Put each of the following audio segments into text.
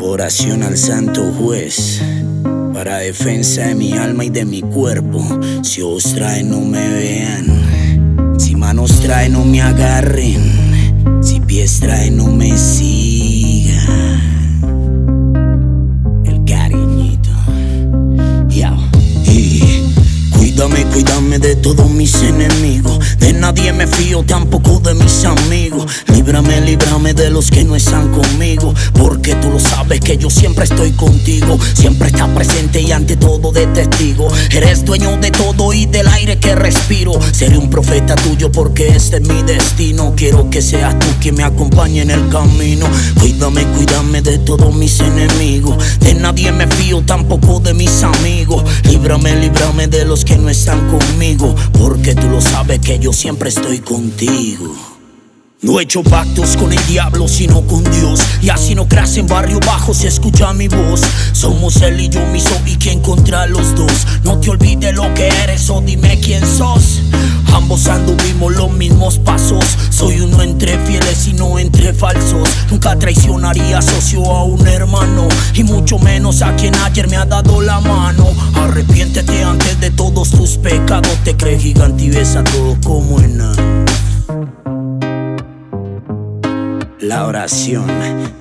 Oración al Santo Juez. Para defensa de mi alma y de mi cuerpo. Si os traen, no me vean. Si manos traen, no me agarren. Si pies traen, no me sigan. Cuídame de todos mis enemigos. De nadie me fío, tampoco de mis amigos. Líbrame, líbrame de los que no están conmigo. Porque tú lo sabes que yo siempre estoy contigo. Siempre estás presente y ante todo de testigo. Eres dueño de todo y del aire que respiro. Seré un profeta tuyo porque este es mi destino. Quiero que seas tú quien me acompañe en el camino. Cuídame, cuídame de todos mis enemigos. De nadie me fío, tampoco de mis amigos. Líbrame, líbrame de los que no están conmigo. Porque tú lo sabes que yo siempre estoy contigo. No he hecho pactos con el diablo, sino con Dios. Y así no creas en barrio bajo, se escucha mi voz. Somos él y yo mismo y quien contra los dos. No te olvides lo que eres o dime quién sos. Ambos anduvimos los mismos pasos. Soy uno entre fieles y no entre falsos. Nunca traicionaría socio a un. Y mucho menos a quien ayer me ha dado la mano. Arrepiéntete antes de todos tus pecados. Te crees gigante y ves todo como enano. La oración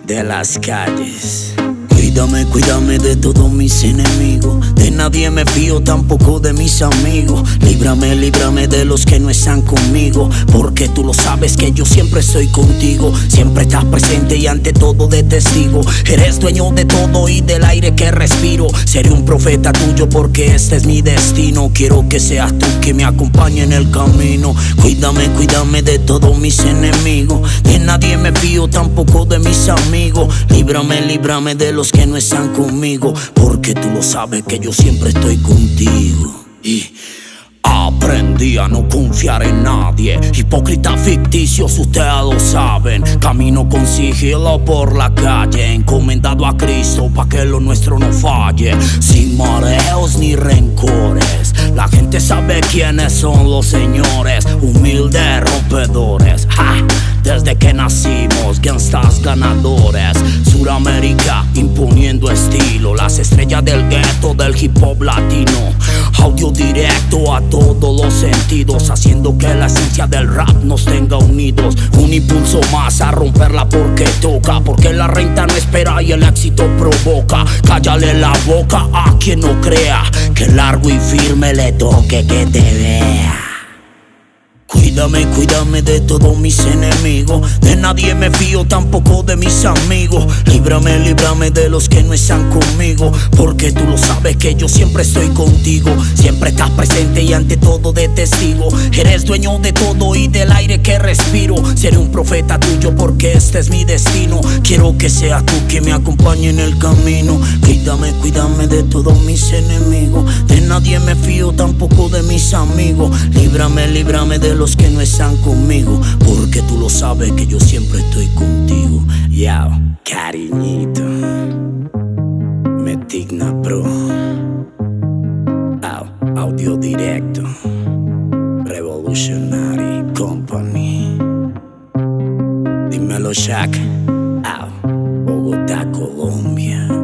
de las calles. Cuídame, cuídame de todos mis enemigos. De nadie me fío, tampoco de mis amigos. Líbrame, líbrame de los que no están conmigo. Porque tú lo sabes que yo siempre estoy contigo. Siempre estás presente y ante todo de testigo. Eres dueño de todo y del aire que respiro. Seré un profeta tuyo porque este es mi destino. Quiero que seas tú que me acompañe en el camino. Cuídame, cuídame de todos mis enemigos. De nadie me fío, tampoco de mis amigos. Líbrame, líbrame de los que no están conmigo. Porque tú lo sabes que yo siempre estoy contigo. Y Aprendí a no confiar en nadie. Hipócritas ficticios, ustedes lo saben. Camino con sigilo por la calle. Encomendado a Cristo pa' que lo nuestro no falle. Sin mareos ni rencores. La gente sabe quiénes son los señores. Humildes rompedores. ¡Ja! Desde que nacimos, gangstas ganadores. Suramérica imponiendo estilo. Las estrellas del gueto del hip hop latino. Audio directo a todos los sentidos. Haciendo que la esencia del rap nos tenga unidos. Un impulso más a romperla porque toca. Porque la renta no espera y el éxito provoca. Cállale la boca a quien no crea. Que largo y firme le toque que te vea. Cuídame, cuídame de todos mis enemigos. De nadie me fío, tampoco de mis amigos. Líbrame, líbrame de los que no están conmigo. Porque tú lo sabes que yo siempre estoy contigo. Siempre estás presente y ante todo de testigo. Eres dueño de todo y del aire que respiro. Seré un profeta tuyo porque este es mi destino. Quiero que seas tú quien me acompañe en el camino. Cuídame, cuídame de todos mis enemigos. De nadie me fío, tampoco de mis amigos. Líbrame, líbrame de los que no están conmigo. Porque tú lo sabes que yo siempre estoy contigo. Yao, cariñito. Metigna Pro. Au, audio directo. Revolutionary Company. Dímelo, Shaq. Au, Bogotá, Colombia.